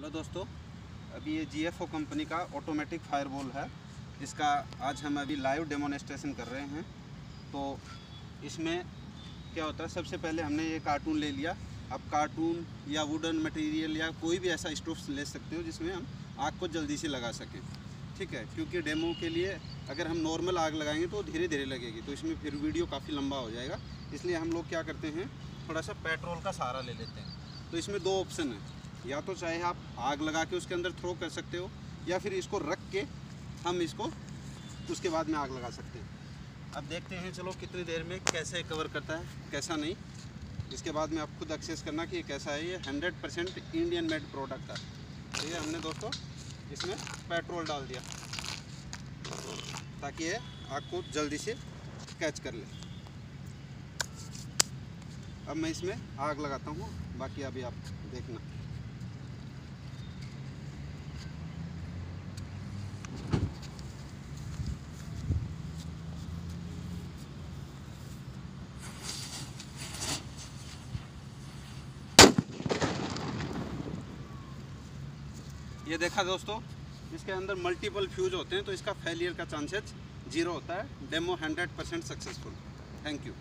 Hello दोस्तों, अभी ये जीएफओ कंपनी का ऑटोमेटिक फायरवॉल है। इसका आज हम अभी लाइव डेमोनेस्ट्रेशन कर रहे हैं। तो इसमें क्या होता है, सबसे पहले हमने ये कार्टून ले लिया। अब कार्टून या वुडन मटेरियल या कोई भी ऐसा स्टोव ले सकते हो जिसमें हम आग को जल्दी से लगा सकें। ठीक है, क्योंकि डेमो के लिए अगर हम नॉर्मल आग लगाएँगे तो धीरे धीरे लगेगी। तो इसमें फिर वीडियो काफ़ी लंबा हो जाएगा। इसलिए हम लोग क्या करते हैं, थोड़ा सा पेट्रोल का सहारा ले लेते हैं। तो इसमें दो ऑप्शन है। या तो चाहे आप आग लगा के उसके अंदर थ्रो कर सकते हो, या फिर इसको रख के हम इसको उसके बाद में आग लगा सकते हैं। अब देखते हैं चलो कितनी देर में कैसे कवर करता है, कैसा नहीं। इसके बाद में आप खुद एक्सेस करना कि ये कैसा है, ये hundred percent Indian made product है। तो ये हमने दोस्तों इसमें पेट्रोल डाल दिया, ताकि ये आग को जल्दी से कैच कर ले। अब मैं इसमें आग लगाता हूँ, बाकी अभी आप देखना। ये देखा दोस्तों, इसके अंदर मल्टीपल फ्यूज होते हैं तो इसका फेलियर का चांसेस ज़ीरो होता है demo hundred percent successful thank you